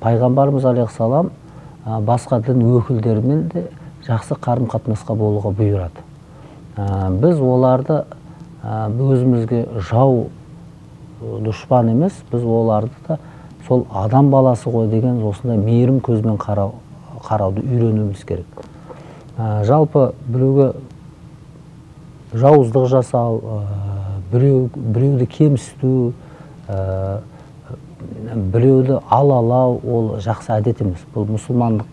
пайғамбарымыз алейхисалам басқа дін өкілдерімен де жақсы қарым қатынасқа болуға бұйырады. Біз оларды өзімізге жау дұшпан емес біз оларды да сол адам баласы ғой деген осындай мейірім көзбен қарау, қарауды үйренуіміз керек. Жалпы біреуге жауыздық жасау біреу, біреуді кемсіту біреуді алалау ол жақсы әдет емес. Бұл мұсылмандық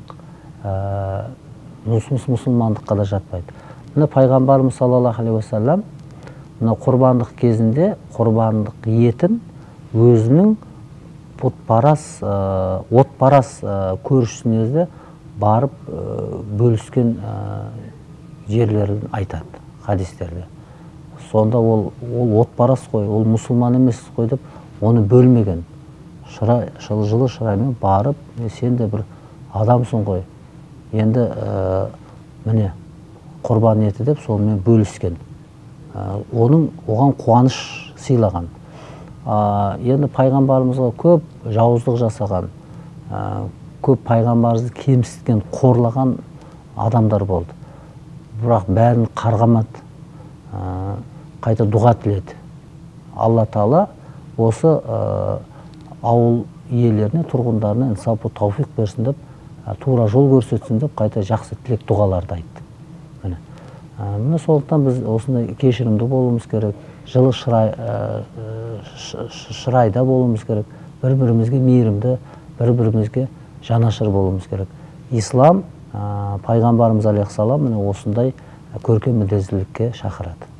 мұсылмандыққа да жатпайды. Міне пайғамбарымыз саллаллаху алейхи уассалам мына құрбандық кезінде құрбандық етін өзінің отпарас отпарас көршісіне барып бөліскен жерлерін айтады хадистерде. Сонда ол ол отпарас қой ол мұсылман емес қой деп оны бөлмеген шырай жылы шыраймен барып сен де бір адамсың ғой. Енді міне құрбан еті деп сонымен бөліскен. Оның оған қуаныш сыйлаған. Енді пайғамбарымызға көп жауыздық жасаған көп пайғамбарымызды кемсіткен қорлаған адамдар болды. Бірақ бәрін қарғамады. Қайта дұға тіледі. Алла тағала осы ауыл иелеріне тұрғындарына инсапу тауфиқ берсін деп тура жол көрсетсін деп қайта жақсы тілек дұғаларды айтты. Міне. Міне сондықтан біз осындай кешірімді болуымыз керек жылы шырай шырайда болуымыз керек бір бірімізге мейірімді бір бірімізге жанашыр болуымыз керек. Ислам пайғамбарымыз алейхисалам міне осындай көркем мінезділікке шақырады.